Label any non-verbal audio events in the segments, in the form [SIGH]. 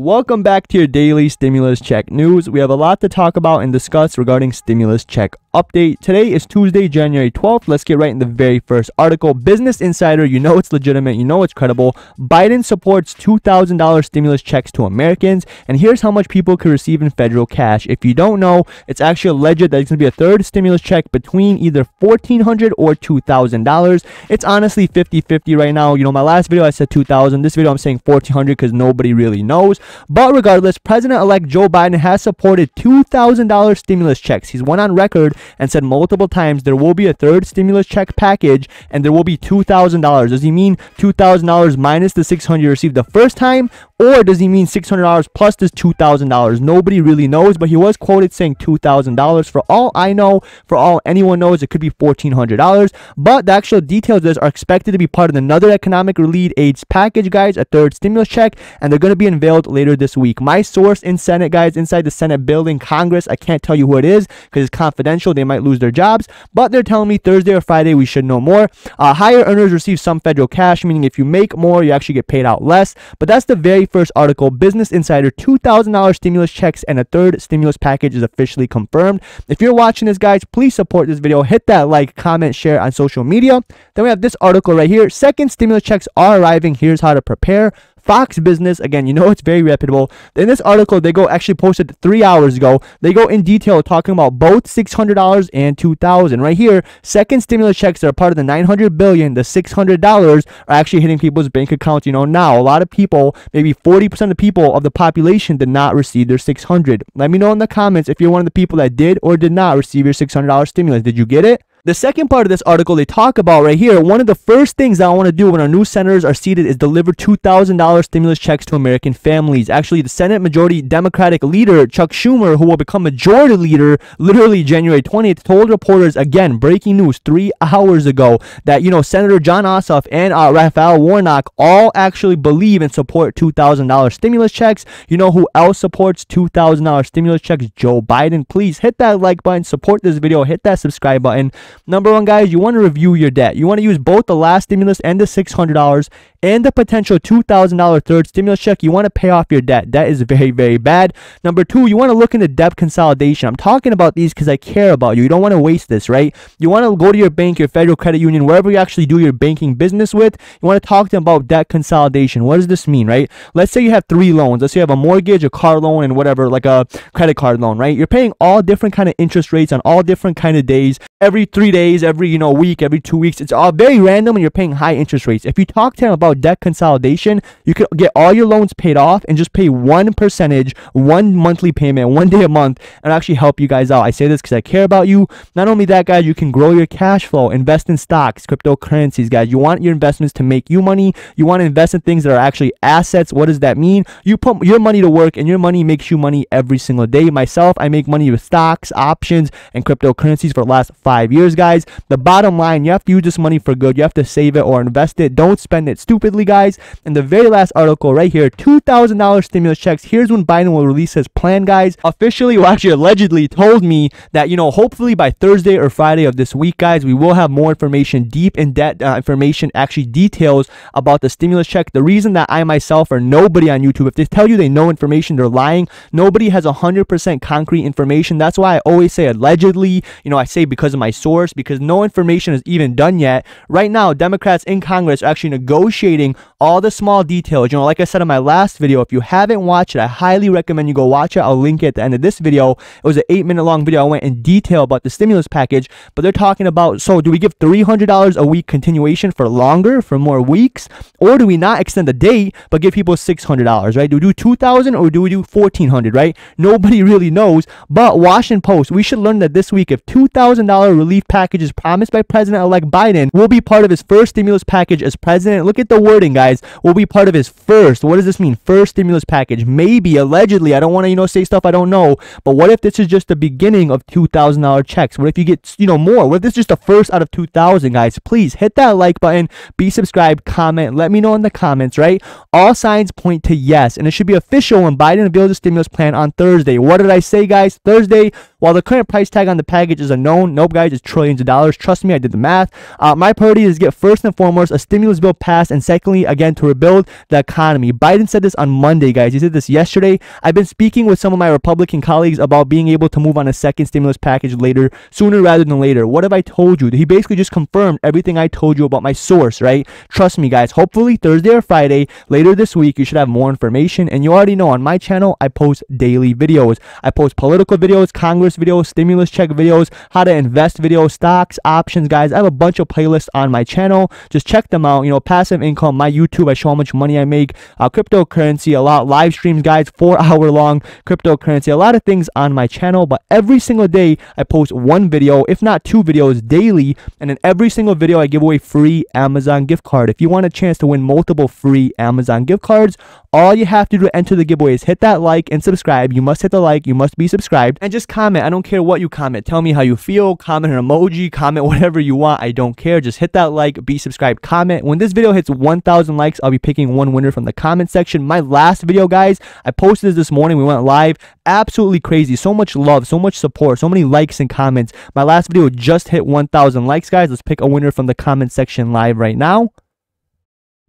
Welcome back to your daily stimulus check news. We have a lot to talk about and discuss regarding stimulus check update. Today is Tuesday, January 12th. Let's get right in the very first article. Business Insider, you know it's legitimate, you know it's credible. Biden supports $2,000 stimulus checks to Americans, and here's how much people could receive in federal cash. If you don't know, it's actually alleged that it's going to be a third stimulus check between either 1,400 or $2,000. It's honestly 50-50 right now. You know, my last video I said 2,000. This video I'm saying 1,400 because nobody really knows. But regardless, President-elect Joe Biden has supported $2,000 stimulus checks. He's went on record and said multiple times there will be a third stimulus check package and there will be $2,000. Does he mean $2,000 minus the 600 you received the first time or does he mean $600 plus this $2,000? Nobody really knows, but he was quoted saying $2,000. For all I know, for all anyone knows, it could be $1,400. But the actual details of this are expected to be part of another economic relief aids package, guys, a third stimulus check, and they're going to be unveiled later this week. My source in Senate, guys, inside the Senate building, Congress, I can't tell you who it is because it's confidential. They might lose their jobs, but they're telling me Thursday or Friday we should know more. Uh, higher earners receive some federal cash, meaning if you make more, you actually get paid out less. But that's the very first article, Business Insider, $2,000 stimulus checks and a third stimulus package is officially confirmed. If you're watching this, guys, please support this video. Hit that like, comment, share on social media. Then we have this article right here. Second stimulus checks are arriving. Here's how to prepare. Fox Business, again, you know it's very reputable. In this article, they go actually posted three hours ago. They go in detail talking about both $600 and $2,000. Right here, second stimulus checks that are part of the $900 billion, the $600 are actually hitting people's bank accounts. You know, now a lot of people, maybe 40% of the people of the population did not receive their 600. Let me know in the comments if you're one of the people that did or did not receive your $600 stimulus. Did you get it? The second part of this article they talk about right here, one of the first things that I want to do when our new senators are seated is deliver $2,000 stimulus checks to American families. Actually, the Senate Majority Democratic leader, Chuck Schumer, who will become majority leader literally January 20th, told reporters, again, breaking news three hours ago, that, you know, Senator Jon Ossoff and uh, Raphael Warnock all actually believe and support $2,000 stimulus checks. You know who else supports $2,000 stimulus checks? Joe Biden. Please hit that like button, support this video, hit that subscribe button. Number one, guys, you want to review your debt. You want to use both the last stimulus and the $600 and the potential $2,000 third stimulus check. You want to pay off your debt. That is very, very bad. Number two, you want to look into debt consolidation. I'm talking about these because I care about you. You don't want to waste this, right? You want to go to your bank, your federal credit union, wherever you actually do your banking business with. You want to talk to them about debt consolidation. What does this mean, right? Let's say you have three loans. Let's say you have a mortgage, a car loan, and whatever, like a credit card loan, right? You're paying all different kind of interest rates on all different kind of days every three days, every you know week, every two weeks. It's all very random, and you're paying high interest rates. If you talk to them about debt consolidation, you can get all your loans paid off and just pay one percentage, one monthly payment, [LAUGHS] one day a month, and actually help you guys out. I say this because I care about you. Not only that, guys, you can grow your cash flow, invest in stocks, cryptocurrencies, guys. You want your investments to make you money. You want to invest in things that are actually assets. What does that mean? You put your money to work, and your money makes you money every single day. Myself, I make money with stocks, options, and cryptocurrencies for the last five years, guys. The bottom line, you have to use this money for good. You have to save it or invest it. Don't spend it stupidly, guys. And the very last article right here, $2,000 stimulus checks. Here's when Biden will release his plan, guys. Officially, [LAUGHS] well, actually allegedly told me that, you know, hopefully by Thursday or Friday of this week, guys, we will have more information, deep in depth uh, information, actually details about the stimulus check. The reason that I myself or nobody on YouTube, if they tell you they know information, they're lying. Nobody has 100% concrete information. That's why I always say allegedly. You know, I say because of my source source because no information is even done yet. Right now, Democrats in Congress are actually negotiating all the small details. You know, like I said in my last video, if you haven't watched it, I highly recommend you go watch it. I'll link it at the end of this video. It was an eight minute long video. I went in detail about the stimulus package, but they're talking about so do we give $300 a week continuation for longer, for more weeks, or do we not extend the date but give people $600, right? Do we do 2000 or do we do 1400 right? Nobody [LAUGHS] really knows, but Washington Post, we should learn that this week if $2,000 relief packages promised by President-elect Biden will be part of his first stimulus package as president. Look at the wording, guys. Will be part of his first. What does this mean? First stimulus package. Maybe, allegedly. I don't want to, you know, say stuff I don't know. But what if this is just the beginning of $2,000 checks? What if you get, you know, more? What if this is just the first out of 2,000, guys? Please hit that like button, be subscribed, comment. Let me know in the comments, right? All signs point to yes. And it should be official when Biden unveils the stimulus plan on Thursday. What did I say, guys? Thursday While the current price tag on the package is unknown, nope, guys, it's trillions of dollars. Trust me, I did the math. Uh, my priority is get first and foremost a stimulus bill passed, and secondly, again, to rebuild the economy. Biden said this on Monday, guys. He said this yesterday. I've been speaking with some of my Republican colleagues about being able to move on a second stimulus package later, sooner rather than later. What have I told you? He basically just confirmed everything I told you about my source, right? Trust me, guys. Hopefully, Thursday or Friday, later this week, you should have more information. And you already know on my channel, I post daily videos. I post political videos, Congress videos, stimulus check videos, how to invest videos, stocks, options, guys. I have a bunch of playlists on my channel. Just check them out. You know, passive income, my YouTube, I show how much money I make, uh, cryptocurrency, a lot, live streams, guys, four [LAUGHS] hour long cryptocurrency, a lot of things on my channel. But every single day, I post one video, if not two videos daily. And in every single video, I give away free Amazon gift card. If you want a chance to win multiple free Amazon gift cards, all you have to do to enter the giveaway is hit that like and subscribe. You must hit the like, you must be subscribed, and just comment. I don't care what you comment. Tell me how you feel, comment an emoji, comment whatever you want. I don't care. Just hit that like, be subscribed, comment. When this video hits 1,000 likes, I'll be picking one winner from the comment section. My last video, guys, I posted this this morning. We went live. Absolutely crazy. So much love, so much support, so many likes and comments. My last video just hit 1,000 likes, guys. Let's pick a winner from the comment section live right now.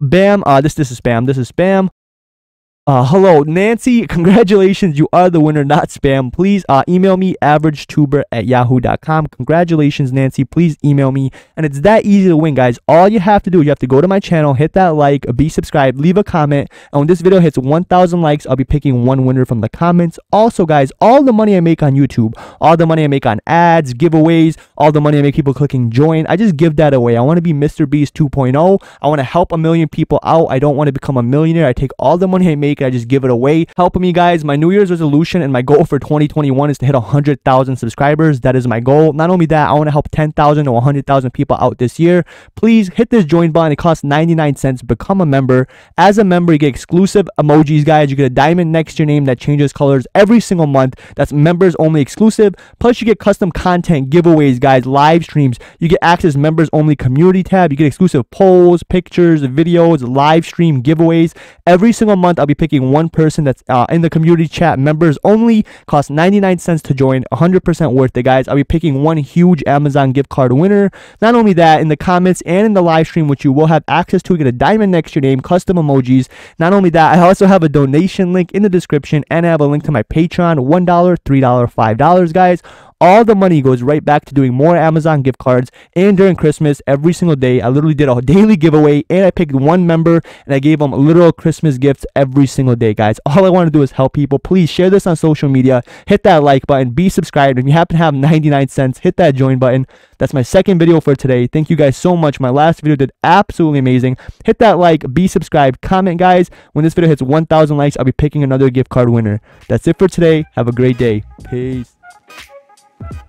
Bam. Uh, this this is spam. This is spam. Uh, hello, Nancy. Congratulations. You are the winner, not spam. Please uh, email me averagetuber at yahoo.com. Congratulations, Nancy. Please email me. And it's that easy to win, guys. All you have to do is you have to go to my channel, hit that like, be subscribed, leave a comment. And when this video hits 1,000 likes, I'll be picking one winner from the comments. Also, guys, all the money I make on YouTube, all the money I make on ads, giveaways, all the money I make people clicking join, I just give that away. I want to be Mr. Beast 2.0. I want to help a million people out. I don't want to become a millionaire. I take all the money I make I just give it away. Helping me, guys. My New Year's resolution and my goal for 2021 is to hit 100,000 subscribers. That is my goal. Not only that, I want to help 10,000 or 100,000 people out this year. Please hit this join button. It costs 99 cents. Become a member. As a member, you get exclusive emojis, guys. You get a diamond next to your name that changes colors every single month. That's members only exclusive. Plus, you get custom content giveaways, guys, live streams. You get access members only community tab. You get exclusive polls, pictures, videos, live stream giveaways. Every single month, I'll be picking one person that's uh, in the community chat. Members only cost 99 cents to join. 100% worth it, guys. I'll be picking one huge Amazon gift card winner. Not only that, in the comments and in the live stream, which you will have access to, get a diamond next to your name, custom emojis. Not only that, I also have a donation link in the description and I have a link to my Patreon. $1, $3, $5, guys all the money goes right back to doing more Amazon gift cards. And during Christmas, every single day, I literally did a [LAUGHS] daily giveaway and I picked one member and I gave them literal Christmas gifts every single day, guys. All I want to do is help people. Please share this on social media, hit that like button, be subscribed. If you happen to have 99 cents, hit that join button. That's my second video for today. Thank you guys so much. My last video did absolutely amazing. Hit that like, be subscribed, comment, guys. When this video hits 1,000 likes, I'll be picking another gift card winner. That's it for today. Have a great day. Peace you